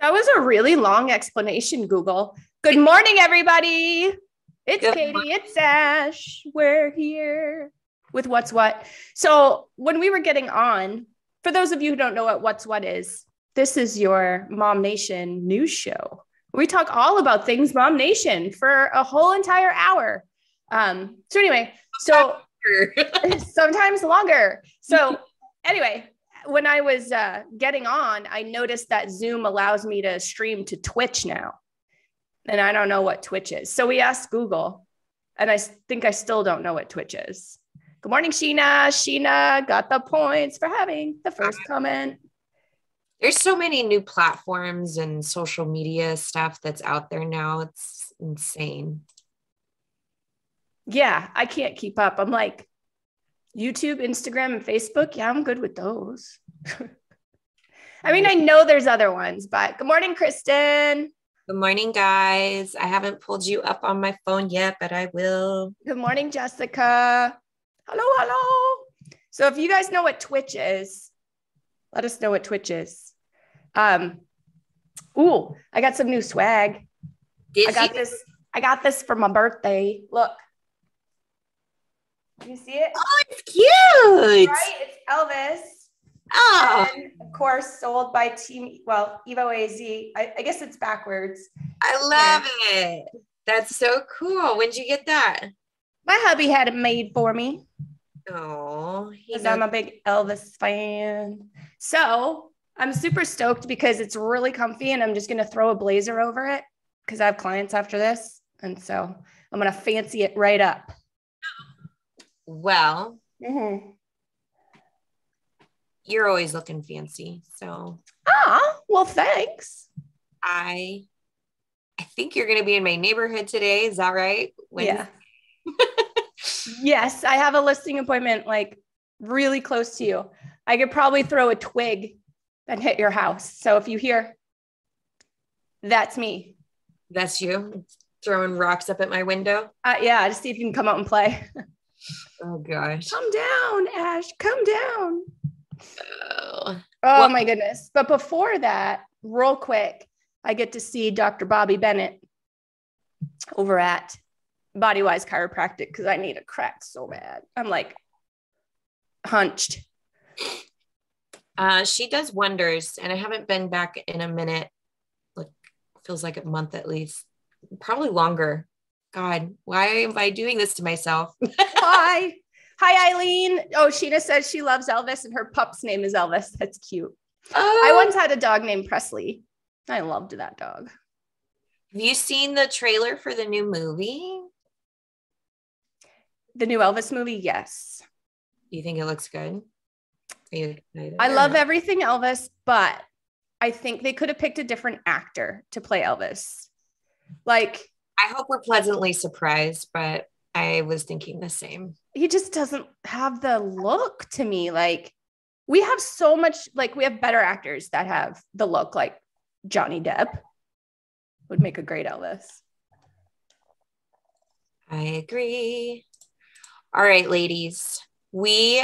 That was a really long explanation, Google. Good morning, everybody. It's Good Katie, morning. it's Ash. We're here with What's What. So, when we were getting on, for those of you who don't know what What's What is, this is your Mom Nation news show. We talk all about things Mom Nation for a whole entire hour. Um, so, anyway, so sometimes longer. So, anyway, when I was uh, getting on, I noticed that Zoom allows me to stream to Twitch now. And I don't know what Twitch is. So we asked Google, and I think I still don't know what Twitch is. Good morning, Sheena. Sheena got the points for having the first comment. There's so many new platforms and social media stuff that's out there now. It's insane. Yeah, I can't keep up. I'm like, YouTube, Instagram, and Facebook. Yeah, I'm good with those. I mean, I know there's other ones, but good morning, Kristen. Good morning, guys. I haven't pulled you up on my phone yet, but I will. Good morning, Jessica. Hello, hello. So if you guys know what Twitch is, let us know what Twitch is. Um, ooh, I got some new swag. Did I got you? this. I got this for my birthday. Look. You see it? Oh, it's cute. Right? It's Elvis. Oh, And of course, sold by Team, well, Evo AZ. I, I guess it's backwards. I love it. That's so cool. When'd you get that? My hubby had it made for me. Oh, because I'm a big Elvis fan. So I'm super stoked because it's really comfy and I'm just going to throw a blazer over it because I have clients after this. And so I'm going to fancy it right up. Well, Mm-hmm. you're always looking fancy. So Ah, well, thanks. I I think you're gonna be in my neighborhood today. Is that right? When- Yeah. yes, I have a listing appointment like really close to you. I could probably throw a twig and hit your house. So if you hear, that's me. That's you throwing rocks up at my window. Uh, yeah, to see if you can come out and play. Oh gosh. Come down, Ash. Come down. Oh. Oh Well- my goodness. But before that, real quick, I get to see Dr. Bobby Bennett over at Bodywise Chiropractic because I need a crack so bad. I'm like hunched. Uh, she does wonders, and I haven't been back in a minute. Like feels like a month at least, probably longer. God, why am I doing this to myself? Hi. Hi, Eileen. Oh, Sheena says she loves Elvis and her pup's name is Elvis. That's cute. oh, I once had a dog named Presley. I loved that dog. have you seen the trailer for the new movie? The new Elvis movie, yes. You think it looks good? Are you excited I love everything Elvis, but I think they could have picked a different actor to play Elvis. Like I hope we're pleasantly surprised, but I was thinking the same. he just doesn't have the look to me. Like we have so much, like we have better actors that have the look like Johnny Depp would make a great Elvis. I agree. All right, ladies, we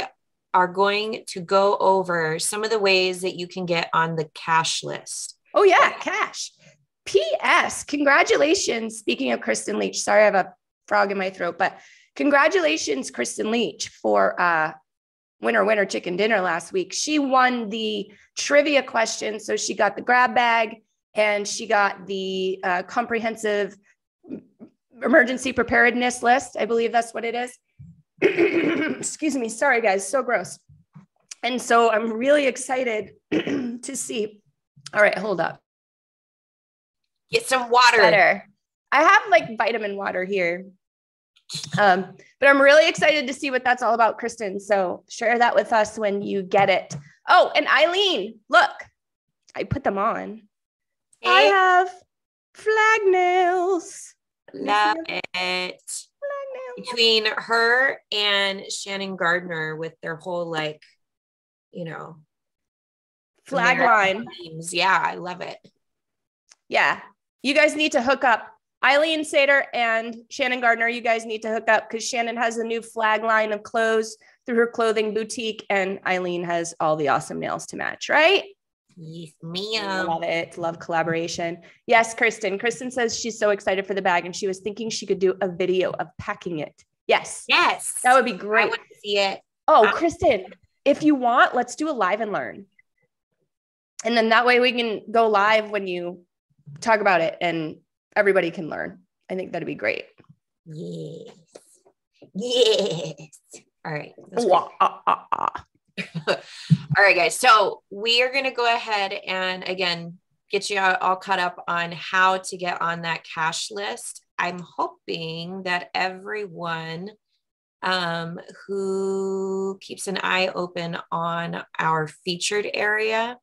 are going to go over some of the ways that you can get on the cash list. Oh yeah, cash. P.S. Congratulations. Speaking of Kristen Leach, sorry I have a frog in my throat, but congratulations, Kristen Leach, for uh, winner winner chicken dinner last week. She won the trivia question, so she got the grab bag and she got the uh, comprehensive emergency preparedness list. I believe that's what it is. Excuse me. Sorry, guys. So gross. And so I'm really excited to see. All right, hold up Get some water. better. I have like vitamin water here. Um, but I'm really excited to see what that's all about, Kristen. So share that with us when you get it. Oh, and Eileen, look, I put them on. I have flag nails. love it. Flag nails. Between her and Shannon Gardner with their whole like, you know, Flag line. Yeah, I love it. Yeah. You guys need to hook up. Eileen Satter and Shannon Gardner, you guys need to hook up because Shannon has a new flag line of clothes through her clothing boutique, and Eileen has all the awesome nails to match, right? Yes, I ma'am. love it. Love collaboration. Yes, Kristen. Kristen says she's so excited for the bag and she was thinking she could do a video of packing it. Yes, Yes. that would be I great. want to see it. Oh, Uh, Kristen, if you want, let's do a live and learn. And then that way we can go live when you talk about it and everybody can learn. I think that'd be great. Yes. Yes. All right. Wah, ah, ah, ah. all right, guys. So we are going to go ahead and again get you all caught up on how to get on that cash list. I'm hoping that everyone um, who keeps an eye open on our featured area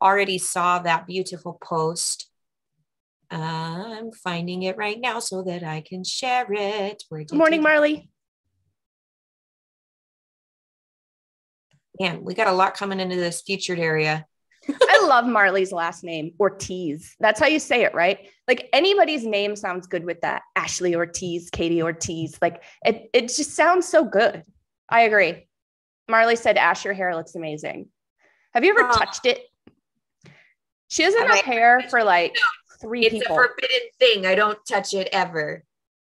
already saw that beautiful post. I'm finding it right now so that I can share it. Good morning, Marley. Man, we got a lot coming into this featured area. I love Marley's last name, Ortiz. That's how you say it, right? Like anybody's name sounds good with that. Ashley Ortiz, Katie Ortiz. Like it, it just sounds so good. I agree. Marley said, Ash, your hair looks amazing. Have you ever Oh. touched it? She doesn't have hair for like three It's people. a forbidden thing. I don't touch it ever.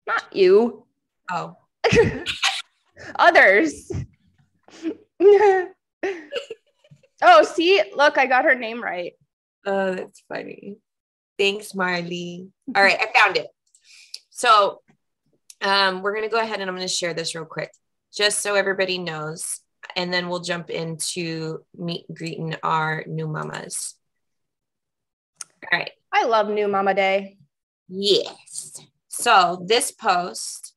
Not you. Oh, Others. oh, see, look, I got her name right. oh, that's funny. Thanks, Marley. All right, I found it. So, um, we're gonna go ahead and I'm gonna share this real quick, just so everybody knows, and then we'll jump into meet greeting our new mamas. All right. I love New Mama Day. Yes. So this post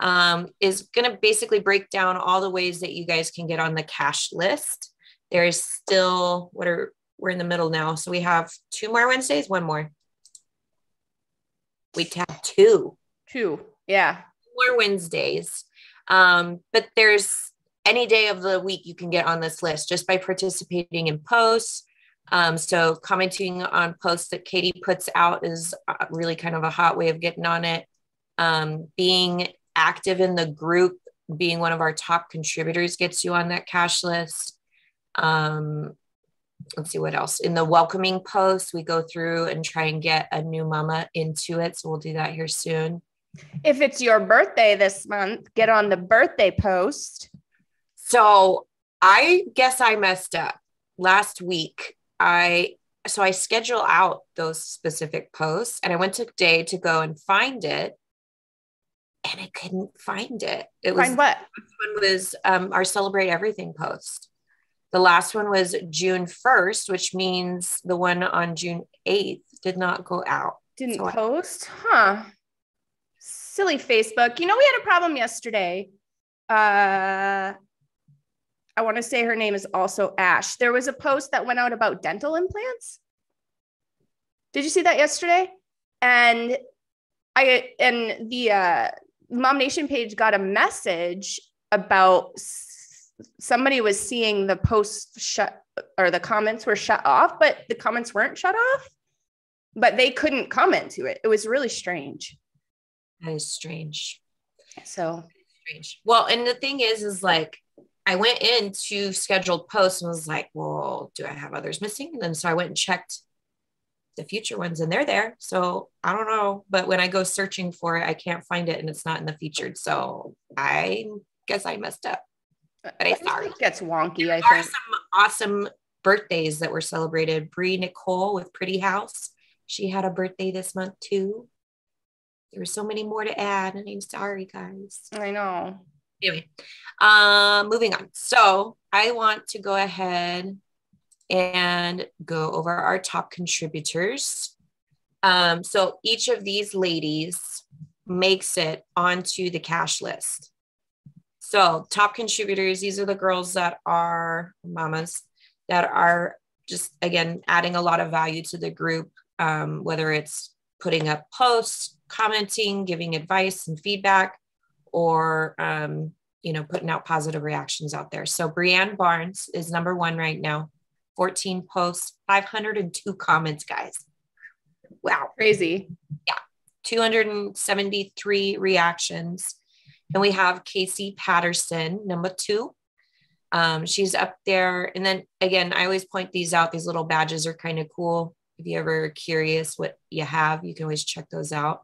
um, is going to basically break down all the ways that you guys can get on the cash list. There's still what are we're in the middle now, so we have two more Wednesdays, one more. We have two Two. Yeah. more Wednesdays, um, but there's any day of the week you can get on this list just by participating in posts. Um, so commenting on posts that Katie puts out is uh, really kind of a hot way of getting on it. Um, being active in the group, being one of our top contributors gets you on that cash list. Um, let's see what else. In the welcoming post, we go through and try and get a new mama into it. So we'll do that here soon. If it's your birthday this month, get on the birthday post. So I guess I messed up last week. I so I schedule out those specific posts and I went today to go and find it and I couldn't find it. It was Find what? one was um, our celebrate everything post. The last one was June 1st, which means the one on June 8th did not go out. Didn't So I- post? Huh. Silly Facebook. You know, we had a problem yesterday. Uh, I want to say her name is also Ash. There was a post that went out about dental implants. Did you see that yesterday? And I and the uh, Mom Nation page got a message about somebody was seeing the post shut or the comments were shut off, but the comments weren't shut off. But they couldn't comment to it. It was really strange. That is strange. So strange. Well, and the thing is, is like I went into scheduled posts and was like, well, do I have others missing? And then so I went and checked the future ones and they're there. So I don't know. But when I go searching for it, I can't find it and it's not in the featured. So I guess I messed up. But I sorry. It gets wonky, I There are think. some awesome birthdays that were celebrated. Brie Nicole with Pretty House. She had a birthday this month too. There were so many more to add, and I'm sorry, guys I know. Anyway um moving on. So i want to go ahead and go over our top contributors. Um so each of these ladies makes it onto the cash list. So top contributors these are the girls that are mamas that are just again adding a lot of value to the group um, whether it's putting up posts commenting giving advice and feedback or um, you know putting out positive reactions out there so Brianne barnes is number one right now 14 posts 502 comments guys wow Crazy. Yeah, 273 reactions and we have casey patterson number two Um, she's up there. And then again, I always point these out. These little badges are kind of cool. If you ever curious what you have, you can always check those out.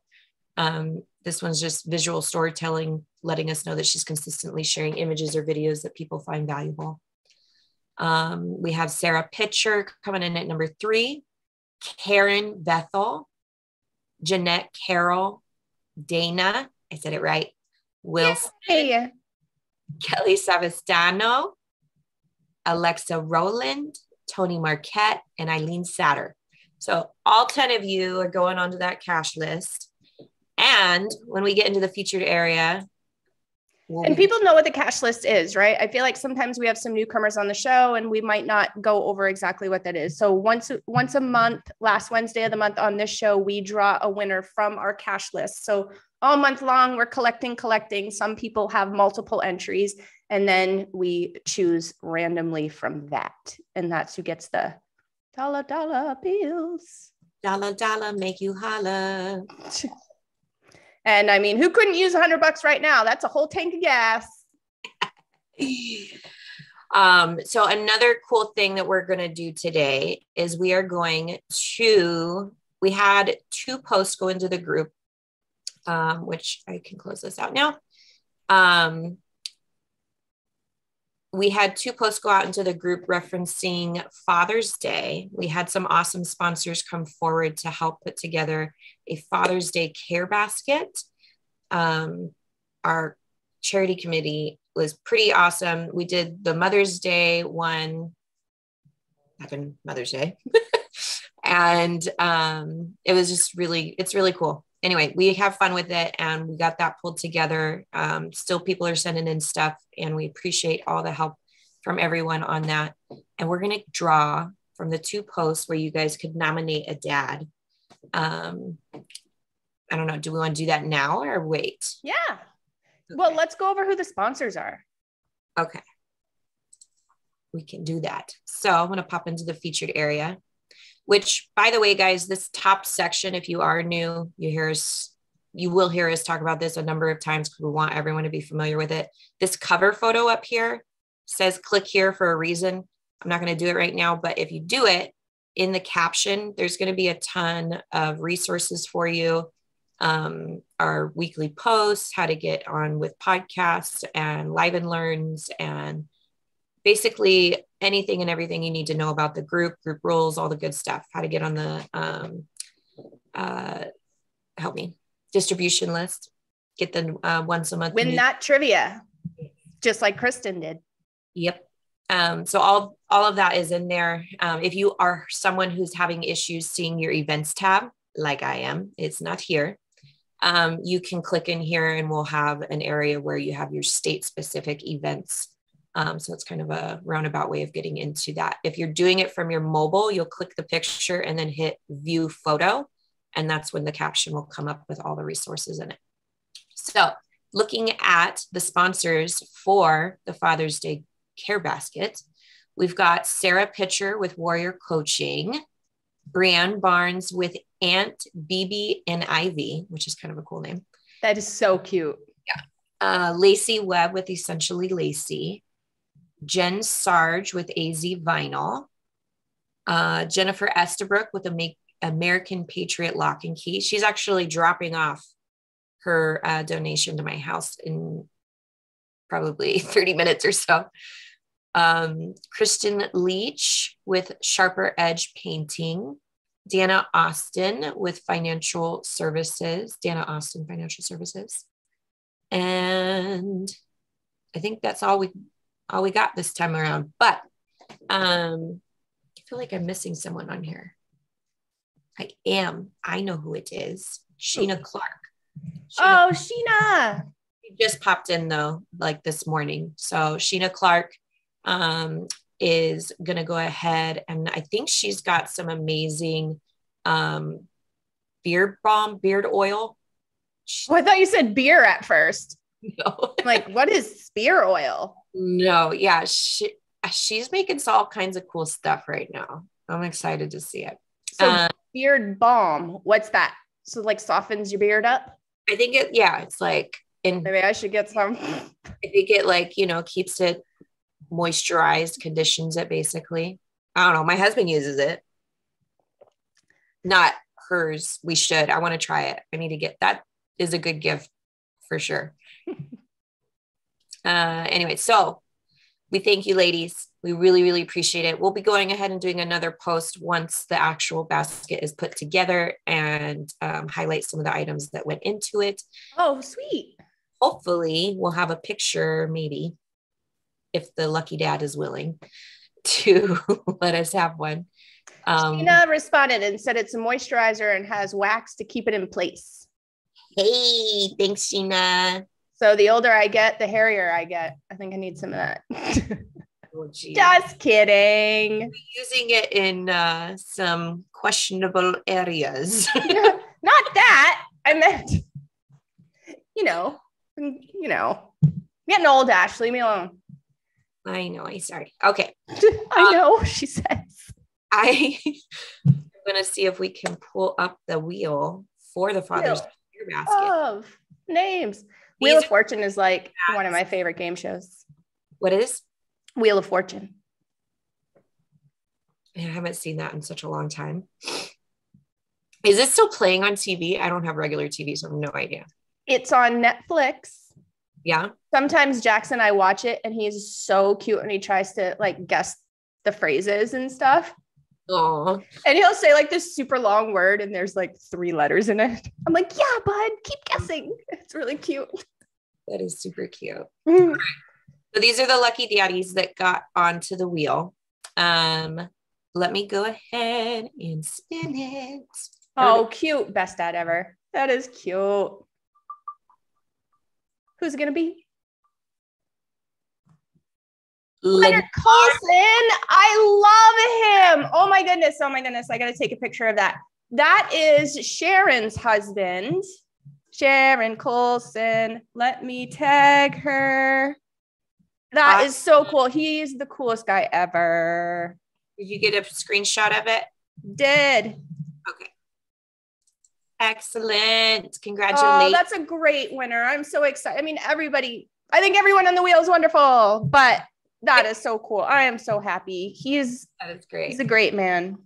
Um, this one's just visual storytelling, letting us know that she's consistently sharing images or videos that people find valuable. Um, we have Sarah Pitcher coming in at number three, Karen Bethel, Jeanette Carroll, Dana, I said it right, Wilson, Hey, Kelly Savastano, Alexa Rowland, Tony Marquette, and Eileen Satter. So all 10 of you are going onto that cash list. And when we get into the featured area, and people know what the cash list is, right? I feel like sometimes we have some newcomers on the show and we might not go over exactly what that is. So once once a month, last Wednesday of the month on this show, we draw a winner from our cash list. So all month long, we're collecting, collecting. Some people have multiple entries, and then we choose randomly from that. And that's who gets the dollar dollar bills. dollar dollar make you holla. And I mean, who couldn't use a hundred bucks right now? That's a whole tank of gas. Um, so another cool thing that we're going to do today is we are going to we had two posts go into the group um, which i can close this out now um, we had two posts go out into the group referencing father's day we had some awesome sponsors come forward to help put together a father's day care basket um, our charity committee was pretty awesome. We did the Mother's Day one in Mother's Day. and um, it was just really, it's really cool. Anyway, we have fun with it and we got that pulled together. Um, still, people are sending in stuff and we appreciate all the help from everyone on that. And we're going to draw from the two posts where you guys could nominate a dad. Um, I don't know. Do we want to do that now or wait? Yeah. Well, let's go over who the sponsors are. Okay. We can do that. So I'm going to pop into the featured area, which, by the way, guys, this top section, if you are new, you hear us, you will hear us talk about this a number of times because we want everyone to be familiar with it. This cover photo up here says click here for a reason. I'm not going to do it right now, but if you do it in the caption, there's going to be a ton of resources for you um, our weekly posts, how to get on with podcasts and live and learns, and basically anything and everything you need to know about the group, group rules, all the good stuff, how to get on the, um, uh, help me, distribution list, get the uh, once a month. Win news- that trivia, just like Kristen did. Yep. Um, so all all of that is in there. Um, if you are someone who's having issues seeing your events tab, like I am, it's not here um, you can click in here and we'll have an area where you have your state specific events. Um, so it's kind of a roundabout way of getting into that. If you're doing it from your mobile, you'll click the picture and then hit view photo. And that's when the caption will come up with all the resources in it. So looking at the sponsors for the Father's Day Care Basket, we've got Sarah Pitcher with Warrior Coaching, Brianne Barnes with Aunt BB and Ivy, which is kind of a cool name. That is so cute. Uh, Lacey Webb with Essentially Lacey, Jen Sarge with AZ Vinyl, uh, Jennifer Estabrook with Ama- American Patriot Lock and Key. She's actually dropping off her uh, donation to my house in probably 30 minutes or so. Um, Kristen Leach with Sharper Edge Painting, Dana Austin with Financial Services, Dana Austin Financial Services. And I think that's all we all we got this time around. But um I feel like I'm missing someone on here. I am. I know who it is. Sheena Clark. Sheena Oh, Sheena. she just popped in though, like this morning. So Sheena Clark um, is going to go ahead and I think she's got some amazing um, beard balm, beard oil. She- Oh, I thought you said beer at first. no, like, what is spear oil? no, yeah, she she's making all kinds of cool stuff right now. I'm excited to see it. So Uh, beard balm. What's that? So like softens your beard up? I think it, yeah, it's like in Maybe I should get some. I think it like you know keeps it moisturized, conditions it basically. I don't know. My husband uses it. Not hers. We should. I want to try it. I need to get that is a good gift for sure. uh anyway, so we thank you ladies. We really, really appreciate it. We'll be going ahead and doing another post once the actual basket is put together and um, highlight some of the items that went into it. Oh, sweet. Hopefully, we'll have a picture, maybe, if the lucky dad is willing to let us have one. Um, Sheena responded and said it's a moisturizer and has wax to keep it in place. Hey, thanks, Sheena. So the older I get, the hairier I get. I think I need some of that. oh, Just kidding. Using it in uh, some questionable areas. Not that. I meant, you know, you know, I'm getting old, Ash. Leave me alone. I know. I sorry. Okay. I um, know. she says. I am gonna see if we can pull up the wheel for the Father's Day basket. Of names. Wheel of Fortune is like one of my favorite game shows. What is? Wheel of Fortune. I haven't seen that in such a long time. Is it still playing on TV? I don't have regular TV, so I have no idea. It's on Netflix. Yeah. Sometimes Jackson and I watch it and he's so cute and he tries to like guess the phrases and stuff. Oh. And he'll say like this super long word and there's like three letters in it. I'm like, yeah, bud, keep guessing. It's really cute. That is super cute. Mm. So these are the lucky daddies that got onto the wheel. Um, let me go ahead and spin it. Oh, cute. Best dad ever. That is cute. Who's it gonna be? Leonard Coulson. I love him. Oh my goodness. Oh my goodness. I got to take a picture of that. That is Sharon's husband, Sharon Coulson. Let me tag her. That awesome. is so cool. He's the coolest guy ever. Did you get a screenshot of it? Did. Okay. Excellent. Congratulations. Oh, that's a great winner. I'm so excited. I mean, everybody, I think everyone on the wheel is wonderful, but that is so cool. I am so happy. He's that is great. He's a great man.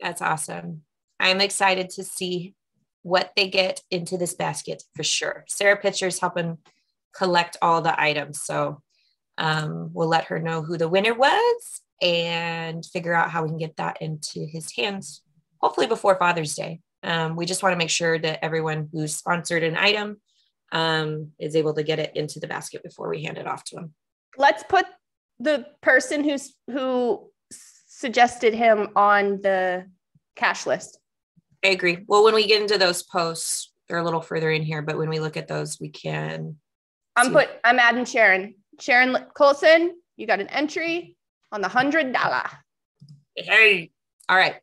That's awesome. I'm excited to see what they get into this basket for sure. Sarah Pitcher's helping collect all the items. So um, we'll let her know who the winner was and figure out how we can get that into his hands, hopefully before Father's Day. Um, we just want to make sure that everyone who's sponsored an item um, is able to get it into the basket before we hand it off to them. Let's put the person who's who suggested him on the cash list. I agree. Well, when we get into those posts, they're a little further in here, but when we look at those, we can. I'm see. put. I'm adding Sharon. Sharon Coulson, you got an entry on the hundred dollar. Hey. All right.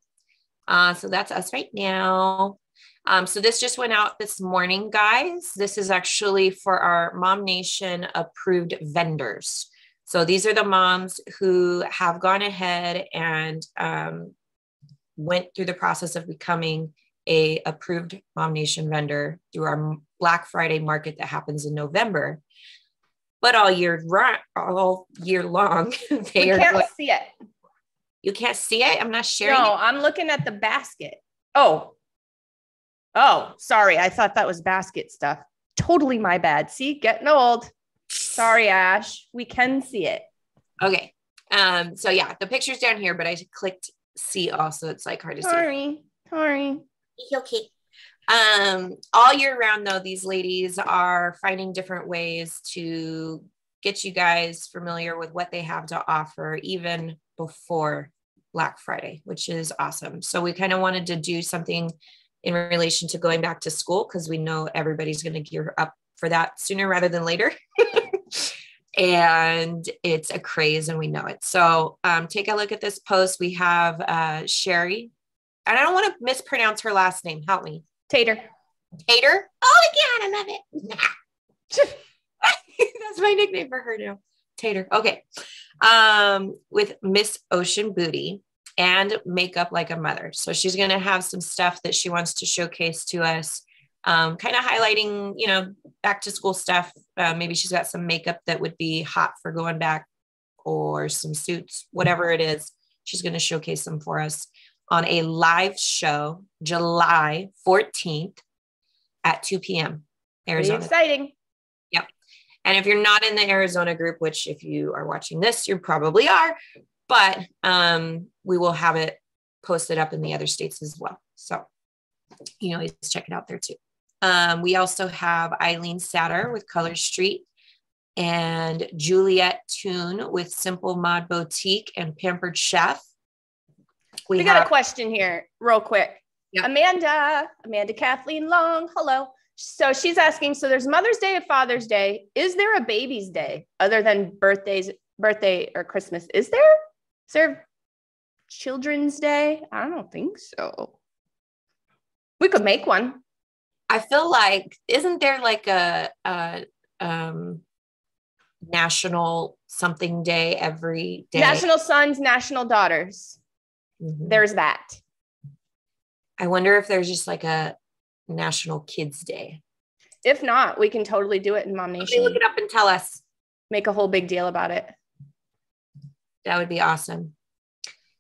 Uh, so that's us right now. Um, so this just went out this morning, guys. This is actually for our Mom Nation approved vendors. So these are the moms who have gone ahead and um, went through the process of becoming a approved Mom Nation vendor through our Black Friday market that happens in November. But all year all year long, they we can't going, see it. You can't see it. I'm not sharing. No, it. I'm looking at the basket. Oh, oh, sorry. I thought that was basket stuff. Totally my bad. See, getting old. Sorry, Ash. We can see it. Okay. Um, so yeah, the picture's down here, but I clicked see also. It's like hard to sorry. see. Sorry. Sorry. Okay. Um, all year round though, these ladies are finding different ways to get you guys familiar with what they have to offer even before Black Friday, which is awesome. So we kind of wanted to do something in relation to going back to school because we know everybody's going to gear up for that sooner rather than later. and it's a craze and we know it. So um, take a look at this post. We have uh, Sherry, and I don't want to mispronounce her last name. Help me. Tater. Tater. Oh my God, I love it. That's my nickname for her now. Tater. Okay. Um, with Miss Ocean Booty and makeup like a mother. So she's going to have some stuff that she wants to showcase to us um, kind of highlighting, you know, back to school stuff. Uh, maybe she's got some makeup that would be hot for going back or some suits, whatever it is. She's going to showcase them for us on a live show July 14th at 2 p.m. Arizona. Pretty exciting. Yep. And if you're not in the Arizona group, which if you are watching this, you probably are, but um, we will have it posted up in the other states as well. So you know, always check it out there too. Um, we also have Eileen Satter with Color Street and Juliet Toon with Simple Mod Boutique and Pampered Chef. We, we got a question here, real quick. Amanda, Amanda Kathleen Long, hello. So she's asking, so there's Mother's Day and Father's Day. Is there a baby's day other than birthdays, birthday or Christmas? Is there? Is there Children's Day? I don't think so. We could make one. I feel like isn't there like a, a um national something day every day? National sons, national daughters. Mm-hmm. There's that. I wonder if there's just like a national kids day. If not, we can totally do it in Mom Nation. look it up and tell us. Make a whole big deal about it. That would be awesome.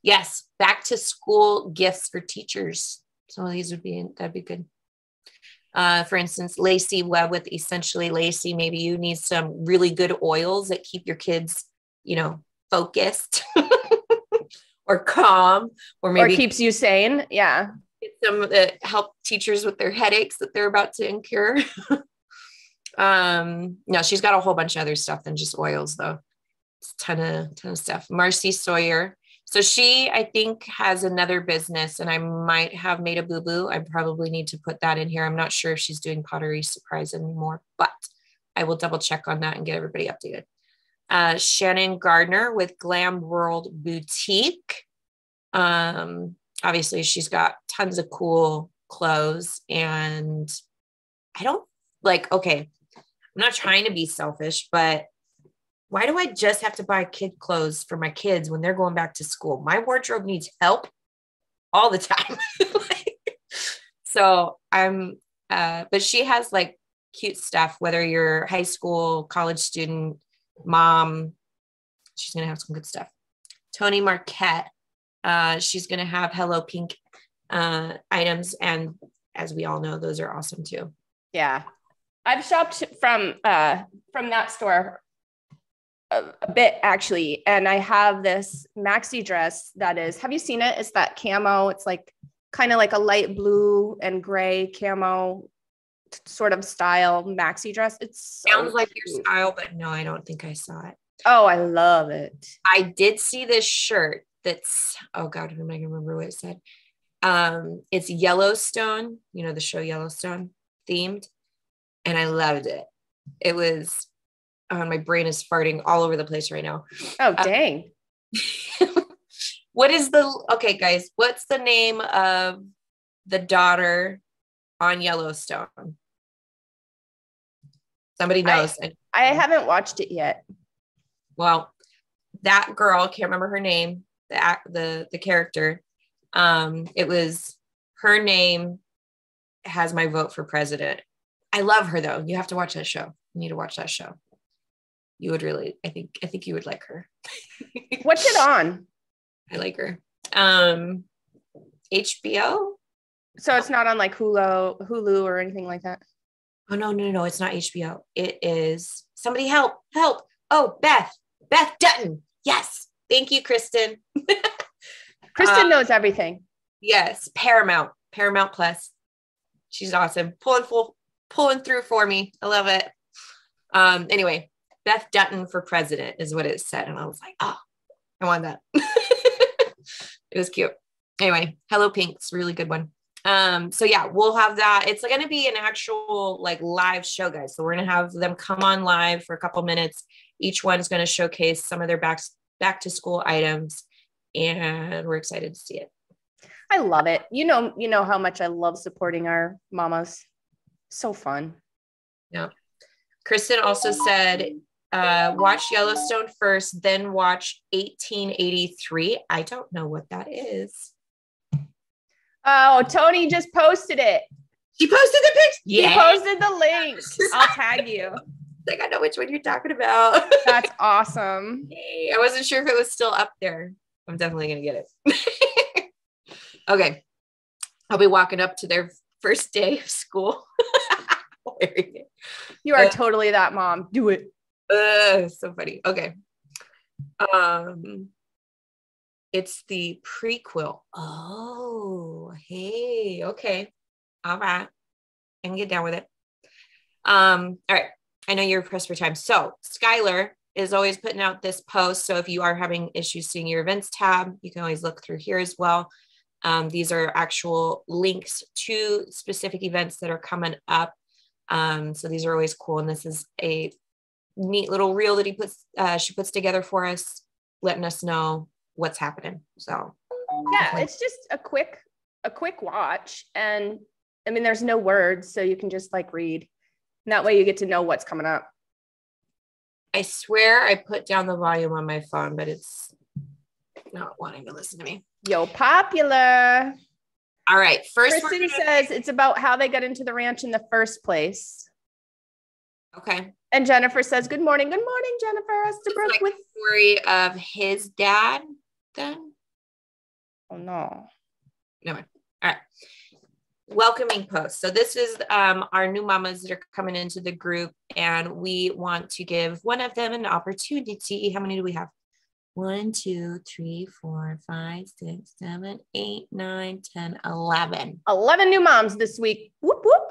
Yes, back to school gifts for teachers. Some of these would be that'd be good. Uh, for instance, Lacey Webb with essentially Lacey. Maybe you need some really good oils that keep your kids, you know, focused or calm, or maybe or keeps you sane. Yeah, some that help teachers with their headaches that they're about to incur. um, no, she's got a whole bunch of other stuff than just oils, though. It's a ton of ton of stuff. Marcy Sawyer so she, I think, has another business, and I might have made a boo boo. I probably need to put that in here. I'm not sure if she's doing pottery surprise anymore, but I will double check on that and get everybody updated. Uh, Shannon Gardner with Glam World Boutique. Um, obviously, she's got tons of cool clothes, and I don't like, okay, I'm not trying to be selfish, but why do I just have to buy kid clothes for my kids when they're going back to school? My wardrobe needs help all the time. so I'm, uh, but she has like cute stuff, whether you're high school, college student, mom, she's going to have some good stuff. Tony Marquette, uh, she's going to have Hello Pink uh, items. And as we all know, those are awesome too. Yeah. I've shopped from uh, from that store a, bit actually. And I have this maxi dress that is, have you seen it? It's that camo. It's like kind of like a light blue and gray camo sort of style maxi dress. It's so sounds like your style, but no, I don't think I saw it. Oh, I love it. I did see this shirt that's oh god, I'm not gonna remember what it said. Um, it's Yellowstone, you know, the show Yellowstone themed, and I loved it. It was uh, my brain is farting all over the place right now. Oh, uh, dang. Uh, what is the, okay, guys, what's the name of the daughter on Yellowstone? Somebody knows. I, I haven't watched it yet. Well, that girl, can't remember her name, the act, the the character. Um, it was her name has my vote for president. I love her though. You have to watch that show. You need to watch that show you would really i think i think you would like her. What's it on? I like her. Um hbo so it's not on like hulu hulu or anything like that? Oh no no no it's not hbo it is somebody help help. Oh beth beth dutton. Yes. Thank you kristen. Kristen um, knows everything. Yes paramount paramount plus. She's awesome. Pulling full pulling through for me. I love it. Um anyway Beth Dutton for president is what it said. And I was like, oh, I want that. it was cute. Anyway, Hello Pink's really good one. Um, so yeah, we'll have that. It's going to be an actual like live show, guys. So we're going to have them come on live for a couple minutes. Each one's going to showcase some of their back back to school items, and we're excited to see it. I love it. You know, you know how much I love supporting our mamas. So fun. Yeah. Kristen also said uh, watch Yellowstone first, then watch 1883. I don't know what that is. Oh, Tony just posted it. She posted the picture. Yeah. He posted the link. I'll tag you. like, I know which one you're talking about. That's awesome. Yay. I wasn't sure if it was still up there. I'm definitely going to get it. okay. I'll be walking up to their first day of school. you are uh, totally that mom. Do it. So funny. Okay. Um, it's the prequel. Oh, hey, okay. All right. I can get down with it. Um, all right. I know you're pressed for time. So Skylar is always putting out this post. So if you are having issues seeing your events tab, you can always look through here as well. Um, these are actual links to specific events that are coming up. Um, so these are always cool. And this is a neat little reel that he puts, uh, she puts together for us, letting us know what's happening. So yeah, it's just a quick, a quick watch. And I mean, there's no words, so you can just like read. And that way you get to know what's coming up. I swear I put down the volume on my phone, but it's not wanting to listen to me. Yo, popular. All right. First, Kristen says it's about how they got into the ranch in the first place. Okay. And Jennifer says, "Good morning, good morning, Jennifer." Estabrook like with story of his dad. Then. Oh no. No. All right. Welcoming post. So this is um, our new mamas that are coming into the group, and we want to give one of them an opportunity. How many do we have? One, two, three, four, five, six, seven, eight, nine, 10, 11. 11 new moms this week. Whoop, whoop.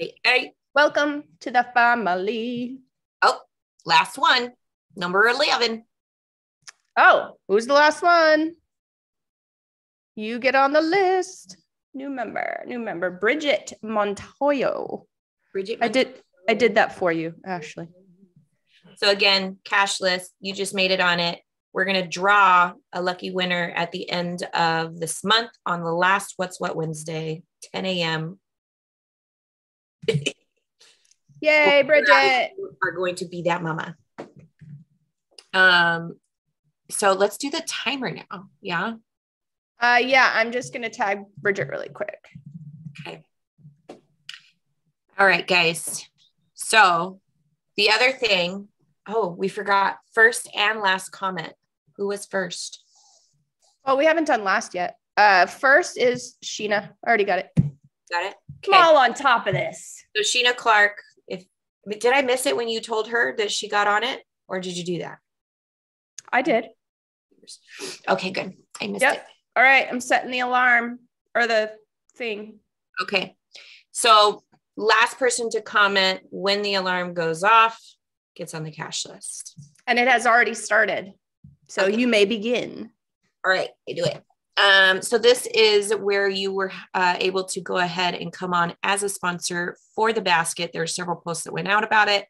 Eight, eight. Welcome to the family. Oh, last one, number 11. Oh, who's the last one? You get on the list. New member, new member, Bridget Montoyo. Bridget, Montoyo. I did, I did that for you, Ashley. So again, cash list. You just made it on it. We're going to draw a lucky winner at the end of this month on the last What's What Wednesday, 10 a.m. Yay, Bridget. Are going to be that mama. Um, so let's do the timer now. Yeah. Uh, yeah, I'm just going to tag Bridget really quick. Okay. All right, guys. So the other thing, oh, we forgot first and last comment. Who was first? Well, we haven't done last yet. Uh, first is Sheena. I already got it. Got it. Okay. all on top of this. So Sheena Clark. Did I miss it when you told her that she got on it, or did you do that? I did. Okay, good. I missed yep. it. All right, I'm setting the alarm or the thing. Okay. So last person to comment when the alarm goes off gets on the cash list. And it has already started. So okay. you may begin. All right, I do it. Um, so this is where you were uh, able to go ahead and come on as a sponsor for the basket. There are several posts that went out about it.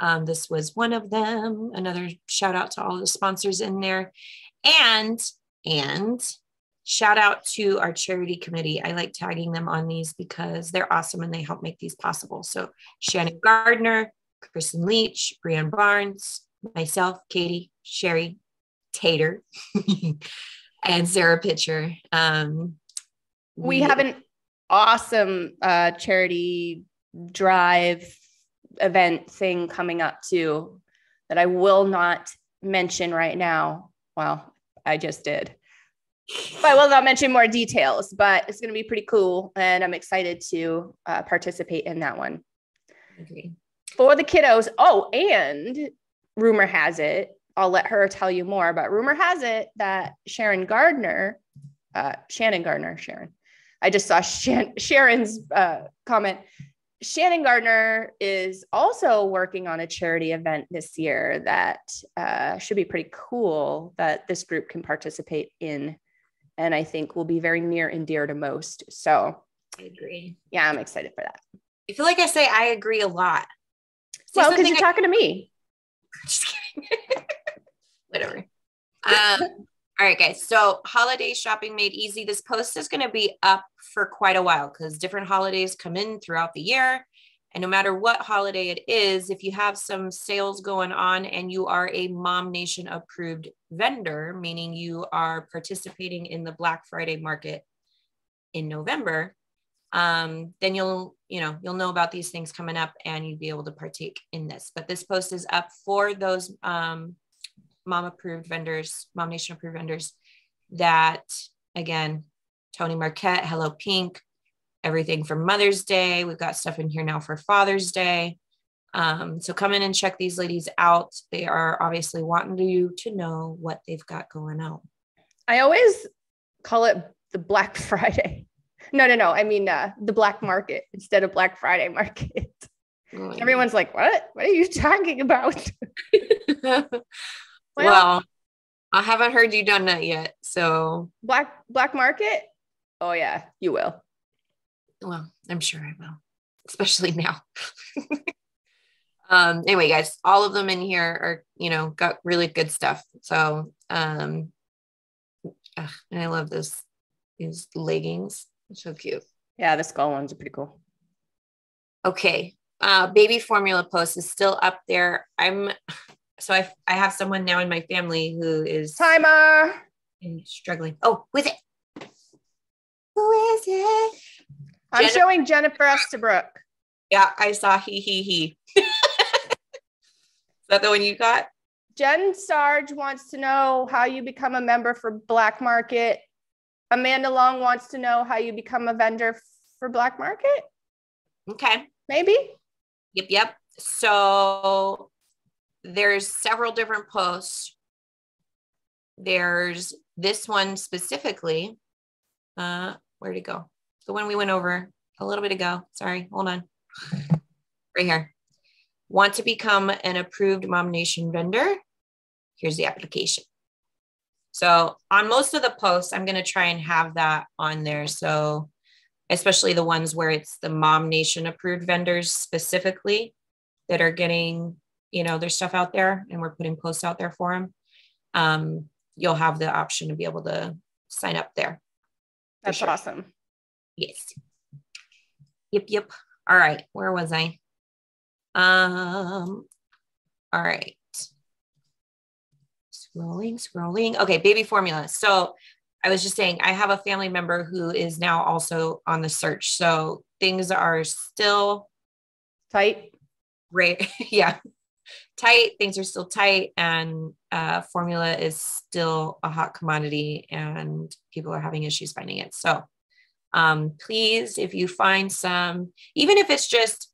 Um, this was one of them. Another shout out to all the sponsors in there, and and shout out to our charity committee. I like tagging them on these because they're awesome and they help make these possible. So Shannon Gardner, Kristen Leach, Brianne Barnes, myself, Katie, Sherry, Tater and Sarah Pitcher. Um, we have an awesome uh, charity drive event thing coming up too that I will not mention right now. Well, I just did. But I will not mention more details, but it's going to be pretty cool. And I'm excited to uh, participate in that one. Agree. For the kiddos. Oh, and rumor has it I'll let her tell you more. But rumor has it that Sharon Gardner, uh, Shannon Gardner, Sharon, I just saw Shan- Sharon's uh, comment. Shannon Gardner is also working on a charity event this year that uh, should be pretty cool that this group can participate in. And I think will be very near and dear to most. So I agree. Yeah, I'm excited for that. I feel like I say I agree a lot. Say well, because you're I- talking to me. Whatever. Um, all right, guys. So, holiday shopping made easy. This post is going to be up for quite a while because different holidays come in throughout the year. And no matter what holiday it is, if you have some sales going on and you are a Mom Nation approved vendor, meaning you are participating in the Black Friday market in November, um, then you'll you know, you'll know about these things coming up and you'd be able to partake in this. But this post is up for those um, mom approved vendors, mom nation approved vendors that, again, Tony Marquette, Hello Pink, everything for Mother's Day. We've got stuff in here now for Father's Day. Um, so come in and check these ladies out. They are obviously wanting you to know what they've got going on. I always call it the Black Friday. No, no, no. I mean uh, the black market instead of Black Friday market. Everyone's like, "What? What are you talking about?" well, well, I haven't heard you done that yet. So black black market. Oh yeah, you will. Well, I'm sure I will, especially now. um. Anyway, guys, all of them in here are you know got really good stuff. So um, ugh, and I love this these leggings. so cute. Yeah, the skull ones are pretty cool. Okay. Uh, baby formula post is still up there. I'm so I I have someone now in my family who is timer and struggling. Oh, with it. Who is it? I'm Jennifer- showing Jennifer Estabrook. Yeah, I saw he he he. is that the one you got? Jen Sarge wants to know how you become a member for Black Market. Amanda Long wants to know how you become a vendor for Black Market. Okay. Maybe. Yep, yep. So there's several different posts. There's this one specifically. Uh, where'd it go? The one we went over a little bit ago. Sorry, hold on. Right here. Want to become an approved Mom Nation vendor? Here's the application. So on most of the posts, I'm going to try and have that on there. So especially the ones where it's the Mom Nation approved vendors specifically that are getting you know there's stuff out there and we're putting posts out there for them um, you'll have the option to be able to sign up there. That's sure. awesome. Yes. Yep yep. All right where was i? Um all right. Scrolling scrolling. Okay baby formula. So i was just saying i have a family member who is now also on the search so things are still tight. Right yeah tight things are still tight and uh, formula is still a hot commodity and people are having issues finding it. So um, please if you find some even if it's just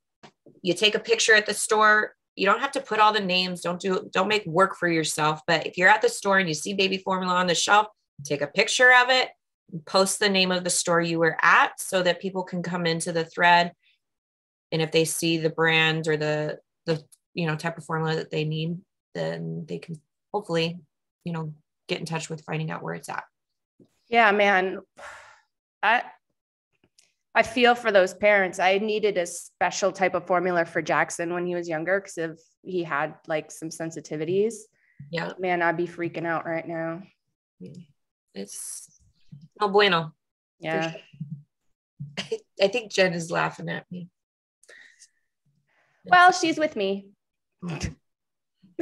you take a picture at the store you don't have to put all the names don't do don't make work for yourself but if you're at the store and you see baby formula on the shelf take a picture of it post the name of the store you were at so that people can come into the thread. And if they see the brand or the the you know type of formula that they need then they can hopefully you know get in touch with finding out where it's at. Yeah man. I i feel for those parents. I needed a special type of formula for jackson when he was younger because if he had like some sensitivities. Yeah. Man i'd be freaking out right now. It's no bueno. Yeah. sure. I think jen is laughing at me. Well she's with me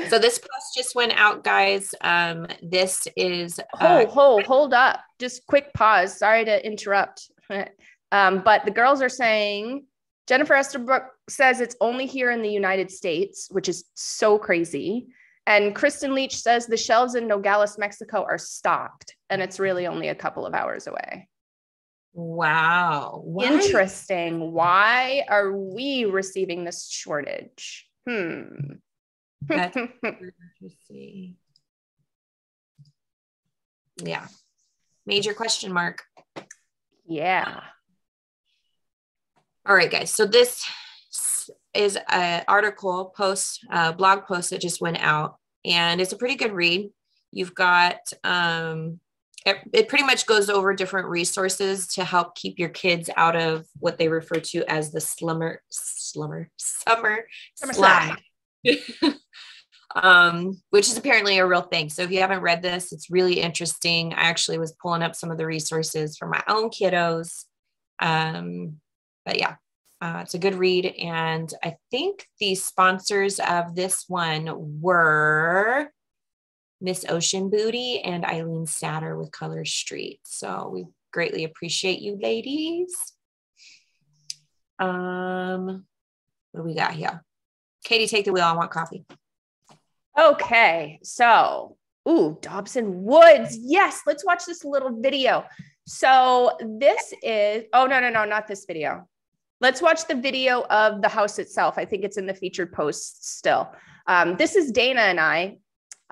so this post just went out, guys. Um, this is uh, hold, hold, hold up. Just quick pause. Sorry to interrupt. um, but the girls are saying Jennifer Estabrook says it's only here in the United States, which is so crazy. And Kristen Leach says the shelves in Nogales, Mexico are stocked, and it's really only a couple of hours away. Wow. Why? Interesting. Why are we receiving this shortage? Hmm. That's interesting. Yeah. Major question mark. Yeah. All right, guys. So this is an article post, uh, blog post that just went out, and it's a pretty good read. You've got um, it, it pretty much goes over different resources to help keep your kids out of what they refer to as the slumber, slumber, summer, summer slide. um, which is apparently a real thing. So if you haven't read this, it's really interesting. I actually was pulling up some of the resources for my own kiddos. Um, but yeah, uh, it's a good read. And I think the sponsors of this one were Miss Ocean Booty and Eileen Satter with Color Street. So we greatly appreciate you ladies. Um, what do we got here? Katie, take the wheel. I want coffee. Okay, so ooh, Dobson Woods. Yes, let's watch this little video. So this is oh no no no not this video. Let's watch the video of the house itself. I think it's in the featured post still. Um, this is Dana and I.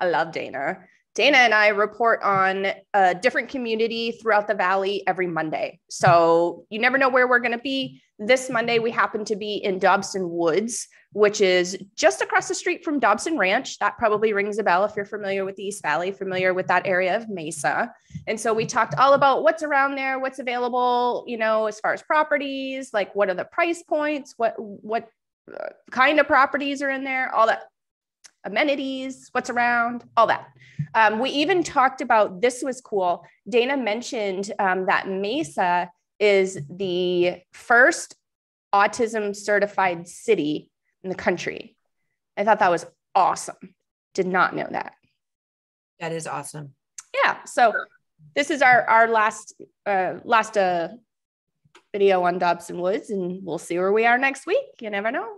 I love Dana. Dana and I report on a different community throughout the valley every Monday. So you never know where we're going to be. This Monday, we happen to be in Dobson Woods, which is just across the street from Dobson Ranch. That probably rings a bell if you're familiar with the East Valley, familiar with that area of Mesa. And so we talked all about what's around there, what's available, you know, as far as properties, like what are the price points, what what uh, kind of properties are in there, all that amenities, what's around, all that. Um, we even talked about this was cool. Dana mentioned um, that Mesa is the first autism certified city in the country. I thought that was awesome. Did not know that. That is awesome. Yeah. So this is our our last uh, last uh, video on Dobson Woods, and we'll see where we are next week. You never know.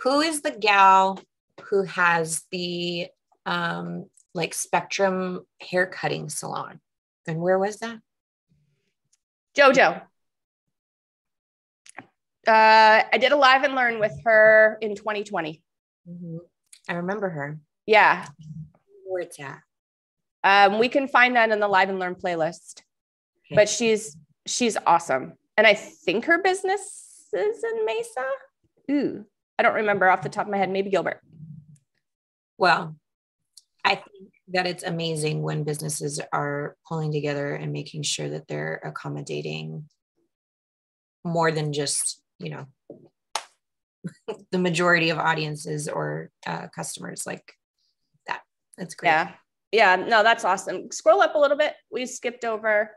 Who is the gal who has the um, like Spectrum hair cutting salon. And where was that? JoJo. Uh, I did a live and learn with her in 2020. Mm-hmm. I remember her. Yeah. Where it's at. Um, we can find that in the live and learn playlist. Okay. But she's she's awesome. And I think her business is in Mesa. Ooh, I don't remember off the top of my head. Maybe Gilbert. Well, I think that it's amazing when businesses are pulling together and making sure that they're accommodating more than just, you know, the majority of audiences or uh, customers like that. That's great. Yeah. Yeah. No, that's awesome. Scroll up a little bit. We skipped over.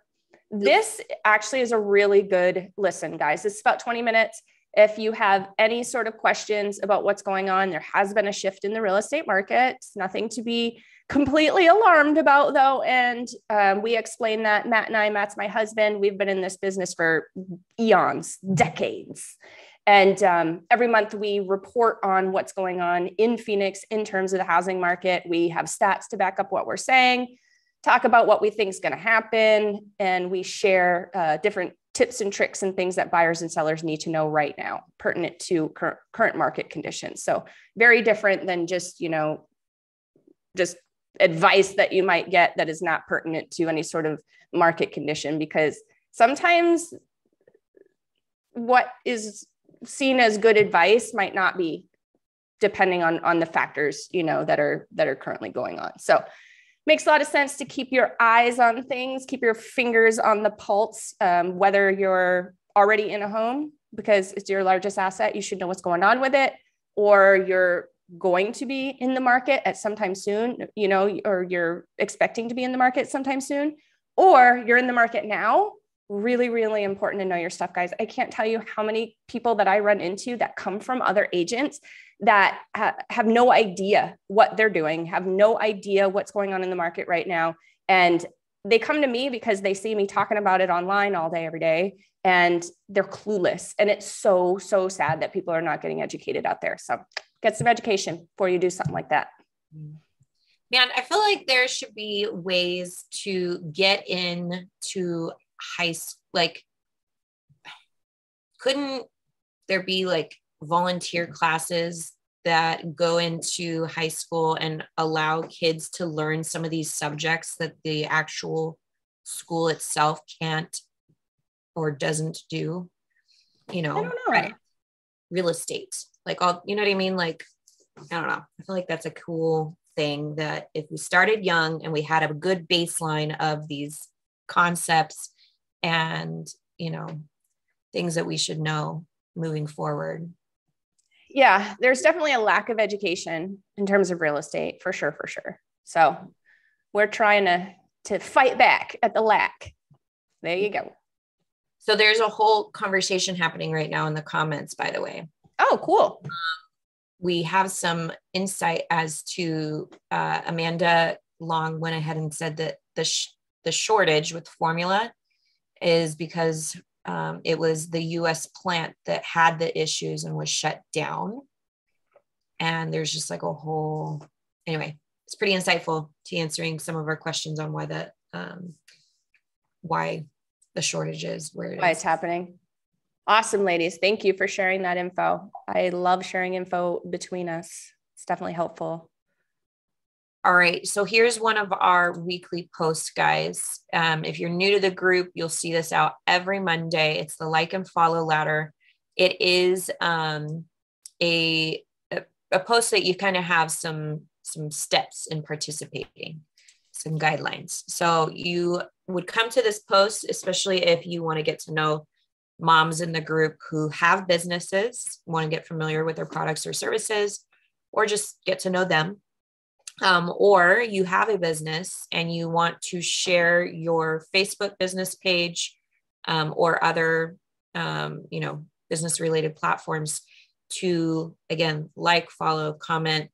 This actually is a really good listen, guys. It's about 20 minutes. If you have any sort of questions about what's going on, there has been a shift in the real estate market. It's nothing to be completely alarmed about, though. And um, we explain that Matt and I, Matt's my husband, we've been in this business for eons, decades. And um, every month we report on what's going on in Phoenix in terms of the housing market. We have stats to back up what we're saying, talk about what we think is going to happen, and we share uh, different tips and tricks and things that buyers and sellers need to know right now pertinent to cur- current market conditions. So very different than just you know just advice that you might get that is not pertinent to any sort of market condition because sometimes what is seen as good advice might not be depending on on the factors you know that are that are currently going on. So makes a lot of sense to keep your eyes on things, keep your fingers on the pulse, um, whether you're already in a home because it's your largest asset, you should know what's going on with it, or you're going to be in the market at sometime soon, you know, or you're expecting to be in the market sometime soon, or you're in the market now. Really, really important to know your stuff, guys. I can't tell you how many people that I run into that come from other agents that ha- have no idea what they're doing, have no idea what's going on in the market right now. And they come to me because they see me talking about it online all day, every day, and they're clueless. And it's so, so sad that people are not getting educated out there. So get some education before you do something like that. Man, I feel like there should be ways to get in to high school. Like, couldn't there be like volunteer classes that go into high school and allow kids to learn some of these subjects that the actual school itself can't or doesn't do you know, know. real estate like all you know what i mean? Like i don't know. I feel like that's a cool thing that if we started young and we had a good baseline of these concepts and you know things that we should know moving forward yeah, there's definitely a lack of education in terms of real estate for sure, for sure. So we're trying to to fight back at the lack. There you go. So there's a whole conversation happening right now in the comments, by the way. Oh, cool. Um, we have some insight as to uh, Amanda Long went ahead and said that the sh- the shortage with formula is because um, it was the US plant that had the issues and was shut down. And there's just like a whole, anyway, it's pretty insightful to answering some of our questions on why the, um, why the shortage is where it why is. it's happening. Awesome, ladies. Thank you for sharing that info. I love sharing info between us. It's definitely helpful. All right. So here's one of our weekly posts, guys. Um, if you're new to the group, you'll see this out every Monday. It's the like and follow ladder. It is um, a, a, a post that you kind of have some some steps in participating, some guidelines. So you would come to this post, especially if you want to get to know moms in the group who have businesses, want to get familiar with their products or services, or just get to know them um, or you have a business and you want to share your Facebook business page um, or other, um, you know, business related platforms to again like, follow, comment,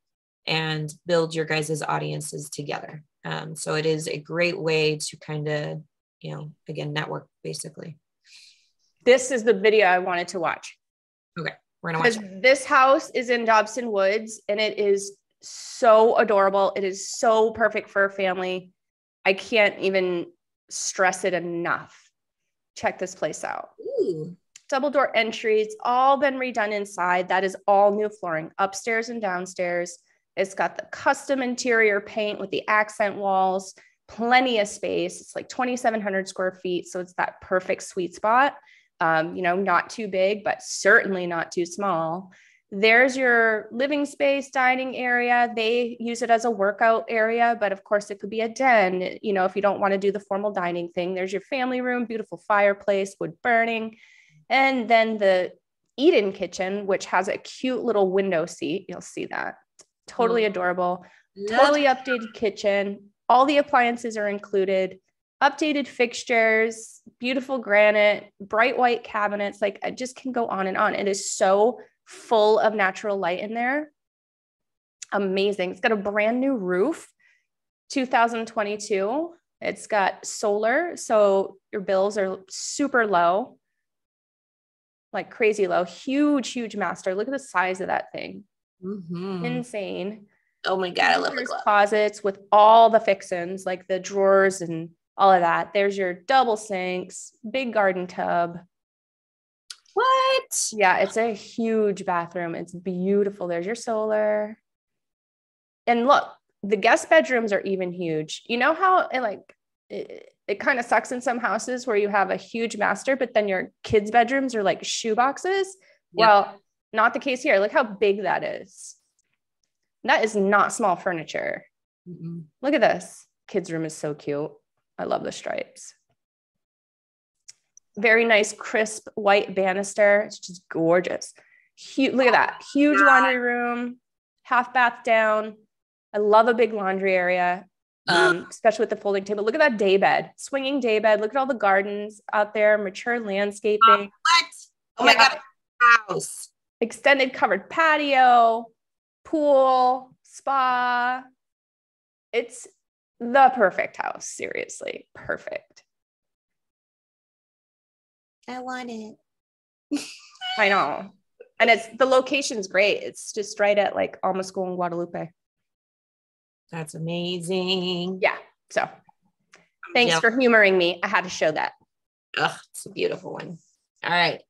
and build your guys' audiences together. Um, so it is a great way to kind of, you know, again, network basically. This is the video I wanted to watch. Okay, we're gonna watch. Because this house is in Dobson Woods and it is so adorable. It is so perfect for a family. I can't even stress it enough. Check this place out. Ooh. Double door entry. It's all been redone inside. That is all new flooring upstairs and downstairs. It's got the custom interior paint with the accent walls, plenty of space. It's like 2,700 square feet. So it's that perfect sweet spot. Um, you know, not too big, but certainly not too small. There's your living space, dining area. They use it as a workout area, but of course, it could be a den. You know, if you don't want to do the formal dining thing, there's your family room, beautiful fireplace, wood burning. And then the in kitchen, which has a cute little window seat. You'll see that. Totally mm. adorable. Totally updated kitchen. All the appliances are included. Updated fixtures, beautiful granite, bright white cabinets. Like I just can go on and on. It is so full of natural light in there. Amazing. It's got a brand new roof, 2022. It's got solar, so your bills are super low, like crazy low. Huge, huge master. Look at the size of that thing. Mm-hmm. Insane. Oh my god, I love There's the closets with all the fixins, like the drawers and all of that. There's your double sinks, big garden tub, What? Yeah, it's a huge bathroom. It's beautiful. There's your solar. And look, the guest bedrooms are even huge. You know how it like it, it kind of sucks in some houses where you have a huge master, but then your kids' bedrooms are like shoe boxes. Yep. Well, not the case here. Look how big that is. That is not small furniture. Mm-mm. Look at this. Kids' room is so cute. I love the stripes. Very nice, crisp white banister. It's just gorgeous. Huge, look at that. Huge laundry room, half bath down. I love a big laundry area, um, especially with the folding table. Look at that day bed, swinging day bed. Look at all the gardens out there, mature landscaping, What? Oh my god, house. extended covered patio, pool, spa. It's the perfect house. Seriously, perfect. I want it. I know. And it's the location's great. It's just right at like Alma School in Guadalupe. That's amazing. Yeah. So thanks Yeah. for humoring me. I had to show that. Ugh, it's a beautiful one. All right.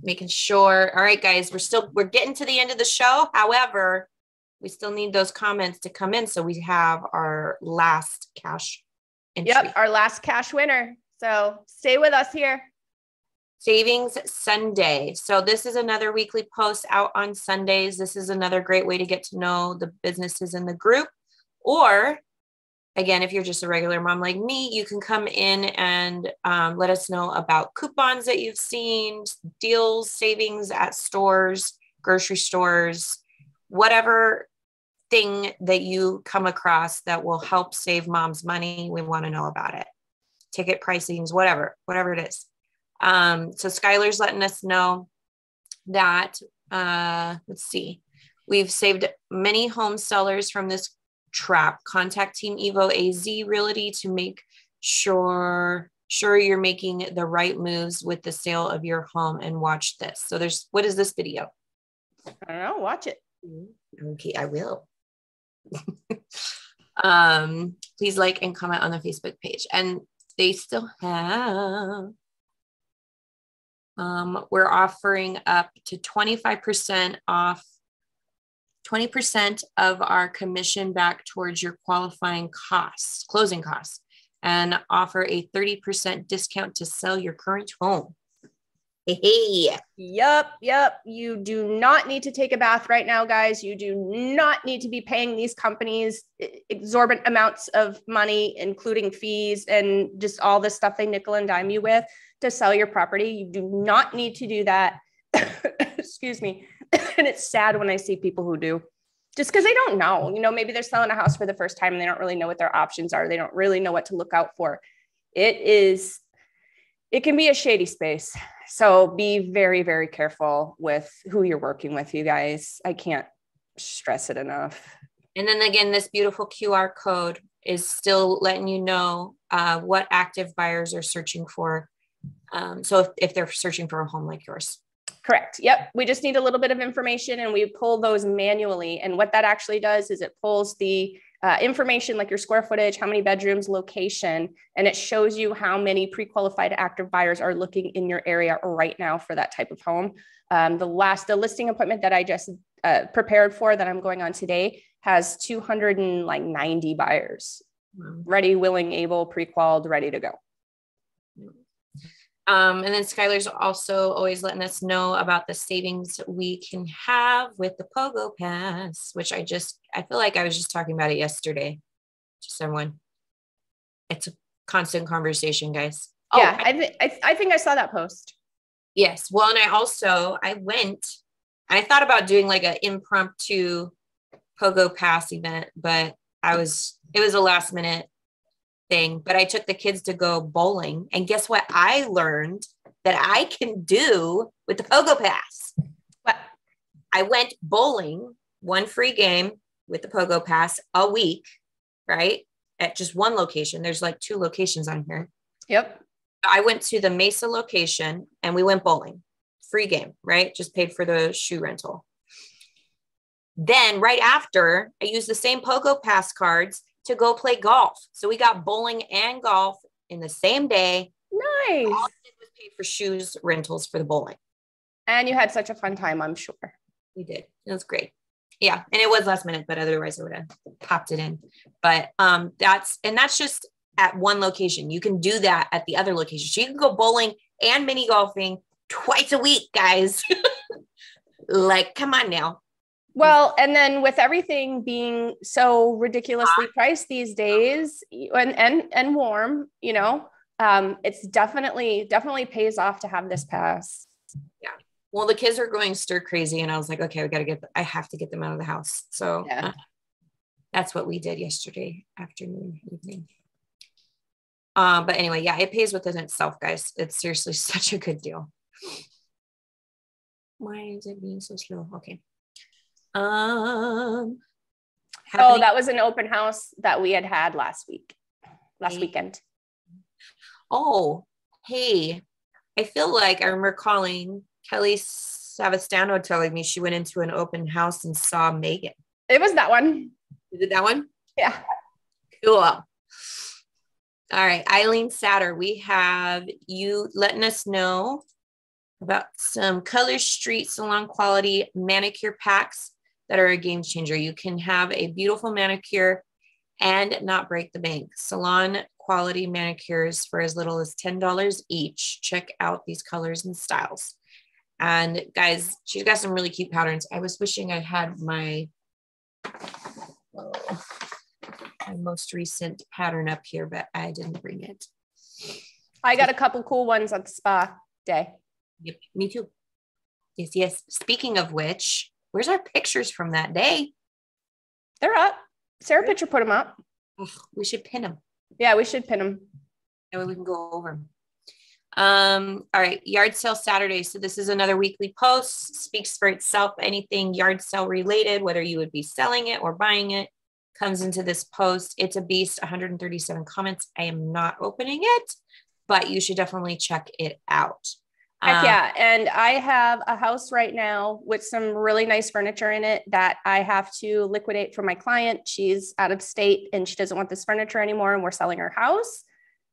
Making sure. All right, guys, we're still we're getting to the end of the show. However, we still need those comments to come in so we have our last cash entry. Yep. Our last cash winner. So stay with us here. Savings Sunday. So this is another weekly post out on Sundays. This is another great way to get to know the businesses in the group. Or again, if you're just a regular mom like me, you can come in and um, let us know about coupons that you've seen, deals, savings at stores, grocery stores, whatever thing that you come across that will help save moms money. We want to know about it. Ticket pricings, whatever, whatever it is. Um, so Skylar's letting us know that uh, let's see, we've saved many home sellers from this trap. Contact Team Evo AZ Realty to make sure sure you're making the right moves with the sale of your home and watch this. So there's what is this video? I don't know. Watch it. Okay, I will. um, please like and comment on the Facebook page. And they still have um, we're offering up to 25% off 20% of our commission back towards your qualifying costs, closing costs, and offer a 30% discount to sell your current home. Hey. Yep, yep. You do not need to take a bath right now, guys. You do not need to be paying these companies exorbitant amounts of money, including fees and just all the stuff they nickel and dime you with to sell your property. You do not need to do that. Excuse me. and it's sad when I see people who do just because they don't know. You know, maybe they're selling a house for the first time and they don't really know what their options are. They don't really know what to look out for. It is, it can be a shady space. So be very, very careful with who you're working with, you guys. I can't stress it enough. And then again, this beautiful QR code is still letting you know uh, what active buyers are searching for. Um, so if, if they're searching for a home like yours. Correct. Yep. We just need a little bit of information and we pull those manually. And what that actually does is it pulls the uh, information like your square footage, how many bedrooms, location, and it shows you how many pre qualified active buyers are looking in your area right now for that type of home. Um, the last, the listing appointment that I just uh, prepared for that I'm going on today has 290 buyers wow. ready, willing, able, pre qualified, ready to go. Um, and then Skylar's also always letting us know about the savings we can have with the Pogo Pass, which I just, I feel like I was just talking about it yesterday to someone. It's a constant conversation, guys. Oh, yeah, I, th- I, th- I think I saw that post. Yes. Well, and I also, I went, I thought about doing like an impromptu Pogo Pass event, but I was, it was a last minute thing, but I took the kids to go bowling. And guess what? I learned that I can do with the Pogo Pass. But I went bowling, one free game with the Pogo Pass a week, right? At just one location. There's like two locations on here. Yep. I went to the Mesa location and we went bowling. Free game, right? Just paid for the shoe rental. Then, right after, I used the same Pogo Pass cards to go play golf. So we got bowling and golf in the same day. Nice. All I did was pay for shoes rentals for the bowling. And you had such a fun time, I'm sure. We did. It was great. Yeah. And it was last minute, but otherwise I would have popped it in. But um that's and that's just at one location. You can do that at the other location. So you can go bowling and mini golfing twice a week, guys. like, come on now. Well, and then with everything being so ridiculously priced these days and and and warm, you know, um, it's definitely definitely pays off to have this pass. Yeah. Well, the kids are going stir crazy, and I was like, okay, we got to get. I have to get them out of the house. So yeah. uh, that's what we did yesterday afternoon, evening. Um, but anyway, yeah, it pays within itself, guys. It's seriously such a good deal. Why is it being so slow? Okay. Um, oh, that was an open house that we had had last week, last hey. weekend. Oh, hey, I feel like I remember calling Kelly Savastano telling me she went into an open house and saw Megan. It was that one. Is it that one? Yeah. Cool. All right, Eileen Satter, we have you letting us know about some Color Street Salon Quality manicure packs that are a game changer. You can have a beautiful manicure and not break the bank. Salon quality manicures for as little as $10 each. Check out these colors and styles. And guys, she's got some really cute patterns. I was wishing I had my, oh, my most recent pattern up here, but I didn't bring it. I got a couple cool ones on the spa day. Yep, me too. Yes, yes. Speaking of which, Where's our pictures from that day? They're up. Sarah Pitcher put them up. we should pin them. Yeah, we should pin them. That way we can go over them. Um, all right, yard sale Saturday. So this is another weekly post, speaks for itself. Anything yard sale related, whether you would be selling it or buying it, comes into this post. It's a beast, 137 comments. I am not opening it, but you should definitely check it out. Heck um, yeah. And I have a house right now with some really nice furniture in it that I have to liquidate for my client. She's out of state and she doesn't want this furniture anymore, and we're selling her house.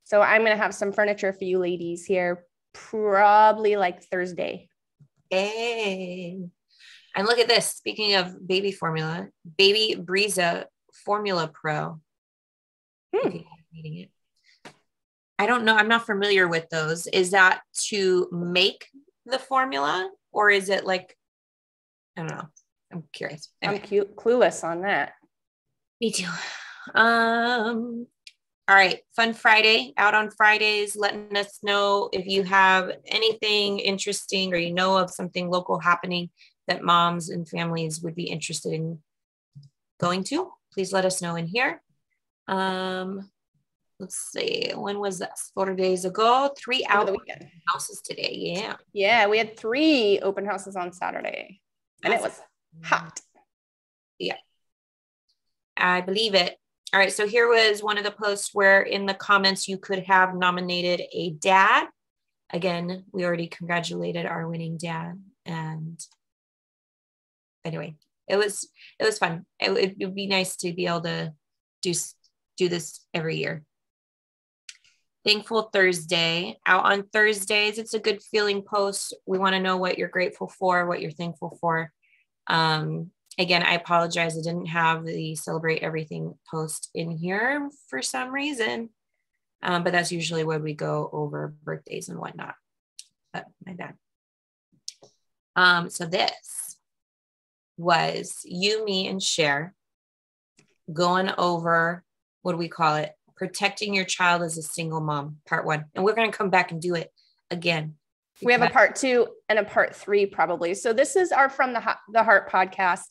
So I'm going to have some furniture for you ladies here probably like Thursday. Hey. And look at this. Speaking of baby formula, Baby Brezza Formula Pro. Hmm. Reading it. I don't know. I'm not familiar with those. Is that to make the formula or is it like, I don't know. I'm curious. Anyway. I'm cute, clueless on that. Me too. Um, all right, Fun Friday out on Fridays, letting us know if you have anything interesting or you know of something local happening that moms and families would be interested in going to. Please let us know in here. Um, let's see, when was this? Four days ago, three out weekend houses today. Yeah. Yeah, we had three open houses on Saturday and That's it was hot. Yeah. I believe it. All right. So here was one of the posts where in the comments you could have nominated a dad. Again, we already congratulated our winning dad. And anyway, it was it was fun. It, it would be nice to be able to do do this every year. Thankful Thursday. Out on Thursdays, it's a good feeling post. We want to know what you're grateful for, what you're thankful for. Um, again, I apologize. I didn't have the celebrate everything post in here for some reason. Um, but that's usually when we go over birthdays and whatnot. But my bad. Um, so this was you, me, and Cher going over what do we call it? Protecting your child as a single mom, part one. And we're going to come back and do it again. We have a part two and a part three, probably. So this is our From the, the Heart podcast.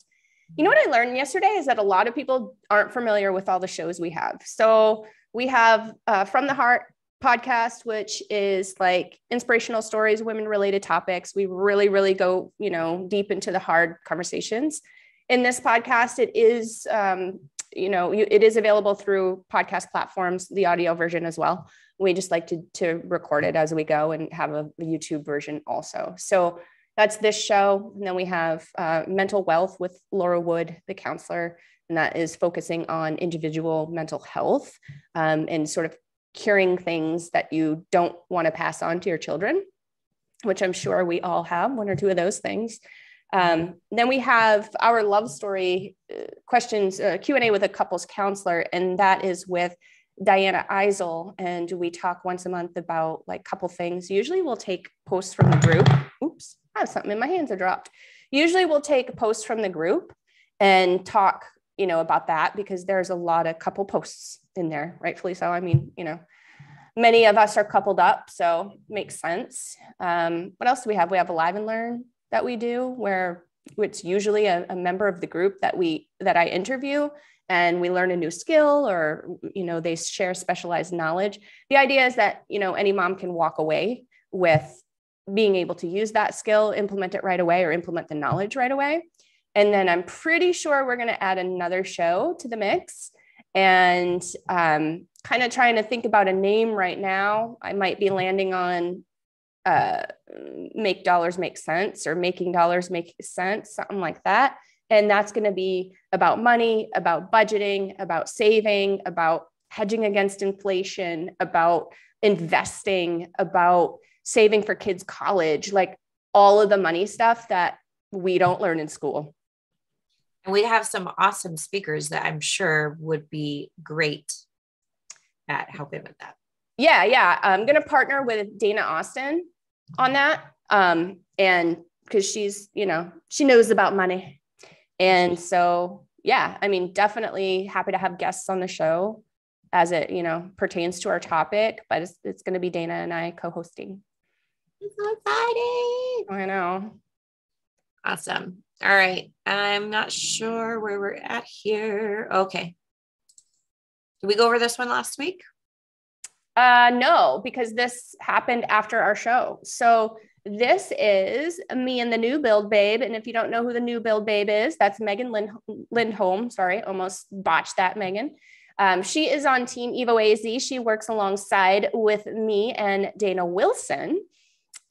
You know what I learned yesterday is that a lot of people aren't familiar with all the shows we have. So we have uh, From the Heart podcast, which is like inspirational stories, women related topics. We really, really go, you know, deep into the hard conversations. In this podcast, it is um, you know, you, it is available through podcast platforms, the audio version as well. We just like to, to record it as we go and have a, YouTube version also. So that's this show. And then we have uh, Mental Wealth with Laura Wood, the counselor, and that is focusing on individual mental health um, and sort of curing things that you don't want to pass on to your children, which I'm sure we all have one or two of those things. Um, then we have our love story uh, questions uh, Q&A with a couples counselor, and that is with Diana Eisel. And we talk once a month about like couple things. Usually we'll take posts from the group. Oops, I have something in my hands are dropped. Usually we'll take posts from the group and talk, you know, about that because there's a lot of couple posts in there, rightfully so. I mean, you know, many of us are coupled up, so makes sense. Um, what else do we have? We have Alive and Learn that we do where it's usually a, a member of the group that we that I interview and we learn a new skill or you know they share specialized knowledge. The idea is that you know any mom can walk away with being able to use that skill implement it right away or implement the knowledge right away. And then i'm pretty sure we're going to add another show to the mix. And um, kind of trying to think about a name right now. I might be landing on uh, make dollars make sense or making dollars make sense, something like that. And that's going to be about money, about budgeting, about saving, about hedging against inflation, about investing, about saving for kids' college, like all of the money stuff that we don't learn in school. And we have some awesome speakers that I'm sure would be great at helping with that. Yeah, yeah. I'm going to partner with Dana Austin on that. Um, and because she's, you know, she knows about money. And so, yeah, I mean, definitely happy to have guests on the show as it, you know, pertains to our topic, but it's, it's going to be Dana and I co hosting. It's so exciting. I know. Awesome. All right. I'm not sure where we're at here. Okay. Did we go over this one last week? Uh, no, because this happened after our show. So this is me and the new build babe. And if you don't know who the new build babe is, that's Megan Lind- Lindholm. Sorry, almost botched that, Megan. Um, she is on Team Evo AZ. She works alongside with me and Dana Wilson.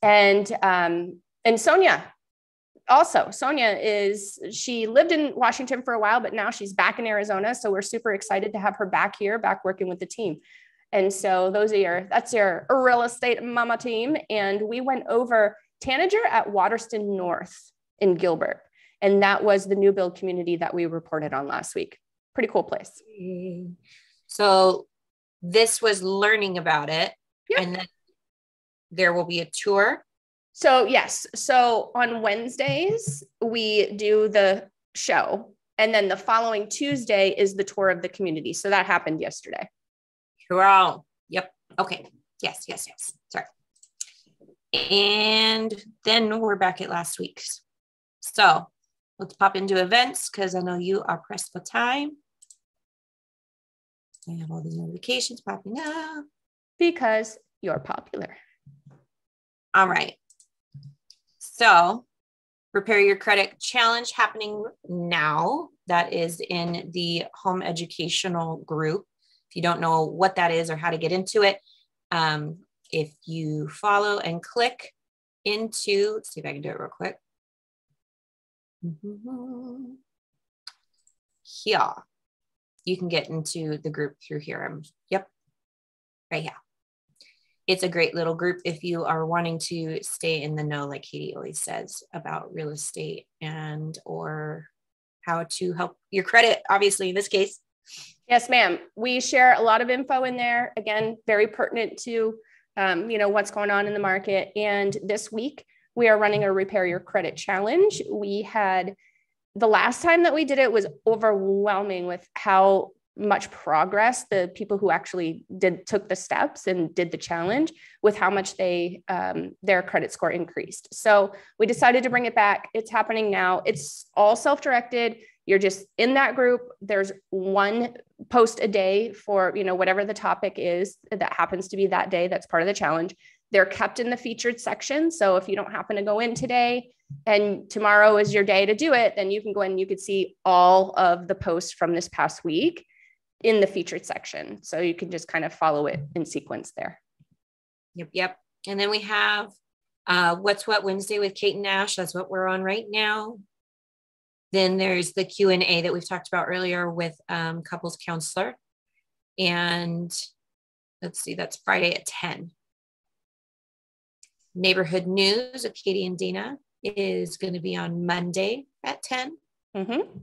And um, and Sonia also Sonia is she lived in Washington for a while, but now she's back in Arizona. So we're super excited to have her back here, back working with the team. And so those are your that's your real estate mama team. And we went over Tanager at Waterston North in Gilbert. And that was the new build community that we reported on last week. Pretty cool place. So this was learning about it. Yep. And then there will be a tour. So, yes. So on Wednesdays, we do the show. And then the following Tuesday is the tour of the community. So that happened yesterday. Wow. Yep. Okay. Yes, yes, yes. Sorry. And then we're back at last week's. So let's pop into events because I know you are pressed for time. I have all these notifications popping up. Because you're popular. All right. So, Repair Your Credit Challenge happening now. That is in the home educational group. If you don't know what that is or how to get into it, um, if you follow and click into, let's see if I can do it real quick. Mm-hmm. Here, you can get into the group through here. I'm, yep, right here. It's a great little group if you are wanting to stay in the know, like Katie always says about real estate and or how to help your credit, obviously, in this case. Yes, ma'am. We share a lot of info in there. Again, very pertinent to um, you know what's going on in the market. And this week, we are running a repair your credit challenge. We had the last time that we did it was overwhelming with how much progress the people who actually did took the steps and did the challenge with how much they um, their credit score increased so we decided to bring it back it's happening now it's all self-directed you're just in that group there's one post a day for you know whatever the topic is that happens to be that day that's part of the challenge they're kept in the featured section. So if you don't happen to go in today and tomorrow is your day to do it, then you can go in and you could see all of the posts from this past week in the featured section. So you can just kind of follow it in sequence there. Yep. Yep. And then we have uh, What's What Wednesday with Kate and Ash. That's what we're on right now. Then there's the Q&A that we've talked about earlier with um, couples counselor. And let's see, that's Friday at 10 neighborhood news of Katie and Dana is going to be on Monday at 10. Mm-hmm.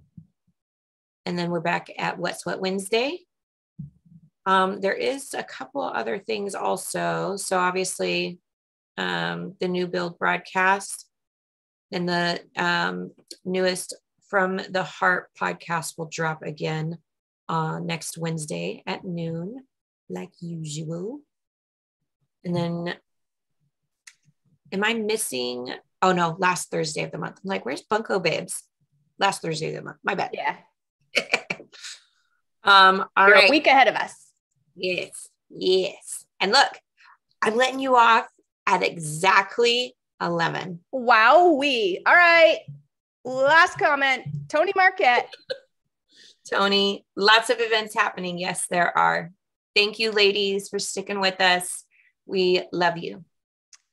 And then we're back at What's What Wednesday. Um, there is a couple other things also. So obviously, um, the new build broadcast and the um, newest from the Heart podcast will drop again uh, next Wednesday at noon, like usual. And then am I missing? Oh no, last Thursday of the month. I'm like, where's Bunko Babes? Last Thursday of the month. My bad. Yeah. um, all You're right. a week ahead of us. Yes. Yes. And look, I'm letting you off at exactly 11. Wow. We. All right. Last comment. Tony Marquette. Tony, lots of events happening. Yes, there are. Thank you, ladies, for sticking with us. We love you.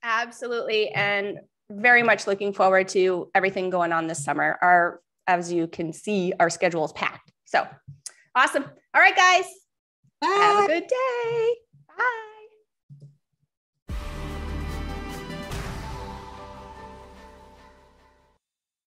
Absolutely. And very much looking forward to everything going on this summer. Our, as you can see, our schedule is packed. So awesome. All right, guys. Bye. Have a good day. Bye.